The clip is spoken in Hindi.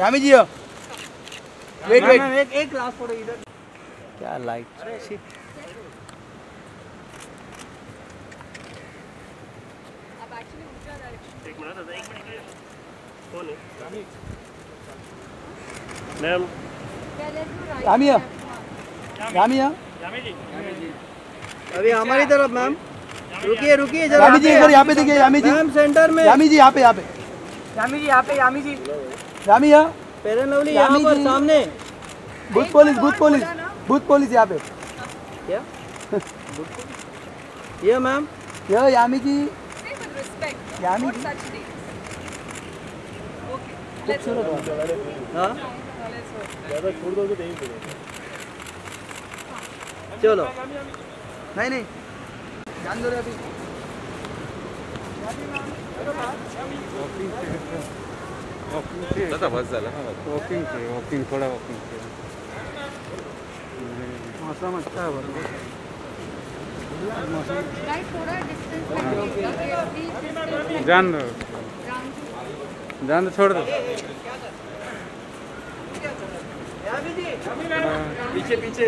यामी जी वेट वेट एक एक लास्ट फ़ोटो इधर। क्या लाइट अब एक्चुअली उल्टा डायरेक्शन एक मिनट एक मिनट कौन है मैम तो यामी यामी अभी हमारी तरफ़ मैम। रुकिए रुकिए जरा यामी जी इधर यहाँ पे देखिए यामी जी। मैम सेंटर में। यामी जी यहाँ पे यहाँ पे। यामी जी यहाँ पे यामी जी। यहाँ। फेयर लवली यहाँ पर सामने। Booth police booth police booth police यहाँ पे। क्या? ये मैम। ये यामी जी. यामी जी. हाँ। ज़्यादा छोड़ दोगे चलो। नहीं नहीं। ध्यान दो रे अभी दादा बस झालं. वॉकिंग से वॉकिंग थोड़ा वॉकिंग से मौसम अच्छा है बरं. Right, थोड़ा distance में रखिएगा कि please distance जान दो। जान दो छोड़ दो। पीछे पीछे।